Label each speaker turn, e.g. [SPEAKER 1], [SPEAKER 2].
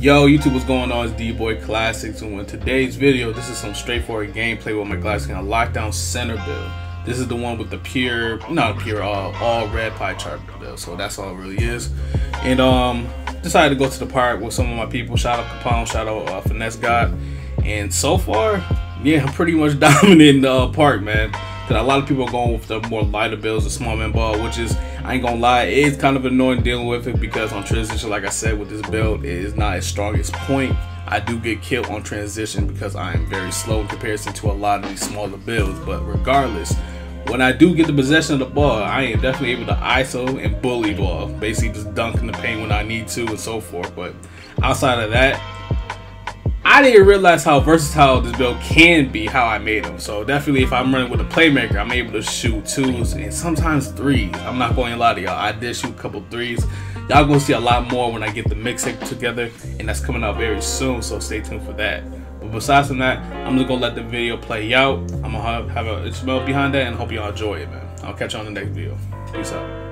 [SPEAKER 1] Yo, YouTube, what's going on? It's Dboi Classics, and in today's video, this is some straightforward gameplay with my glass cleaning Lockdown Center build. This is the one with the pure, not pure, all, all red pie chart build, so that's all it really is. And um, decided to go to the park with some of my people. Shout out Capone, shout out uh, Finesse God. And so far, yeah, I'm pretty much dominating the uh, park, man. Cause a lot of people are going with the more lighter builds, the small man ball, which is I ain't gonna lie, it's kind of annoying dealing with it because on transition, like I said, with this build, it is not its strongest point. I do get killed on transition because I am very slow in comparison to a lot of these smaller builds. But regardless, when I do get the possession of the ball, I am definitely able to ISO and bully ball. Basically just dunk in the paint when I need to and so forth. But outside of that, I didn't realize how versatile this build can be, how I made them. So definitely if I'm running with a playmaker, I'm able to shoot twos and sometimes threes. I'm not going to lie to y'all. I did shoot a couple threes. Y'all gonna see a lot more when I get the mixtape together and that's coming out very soon, so stay tuned for that. But besides from that, I'm just gonna let the video play out. I'm gonna have, have a smell behind that and hope y'all enjoy it, man. I'll catch you on the next video. Peace out.